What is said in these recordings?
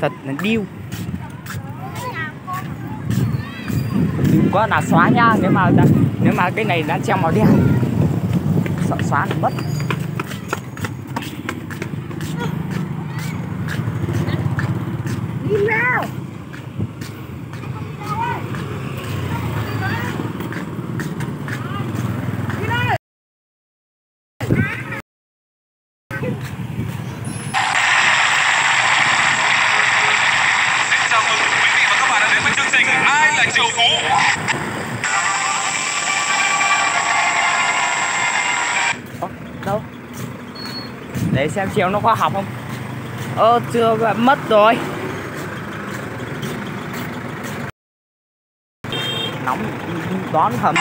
thật là điêu. Đừng có là xóa nha, nếu mà nếu mà cái này đã treo màu đen, sợ xóa là mất. Là triệu phú đâu? Để xem chiều nó khoa học không. Ơ, chưa bạn mất rồi. Nóng, đón hầm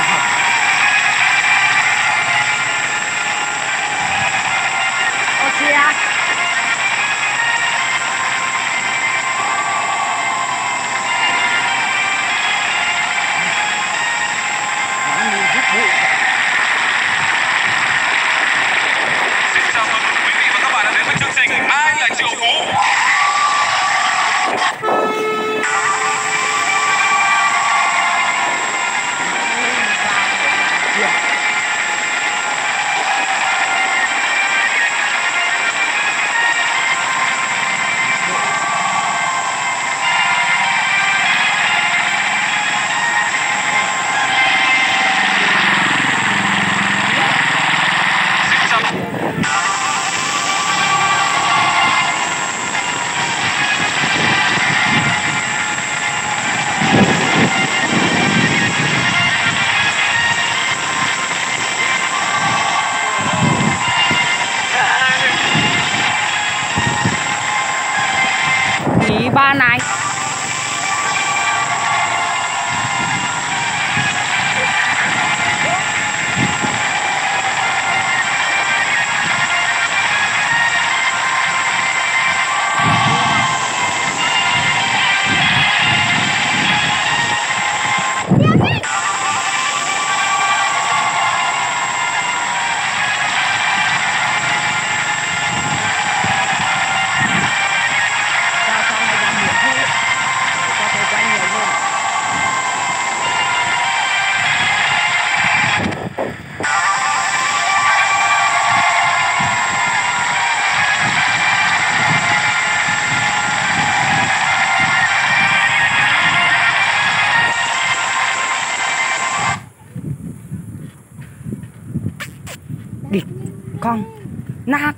qua này địt con. Nát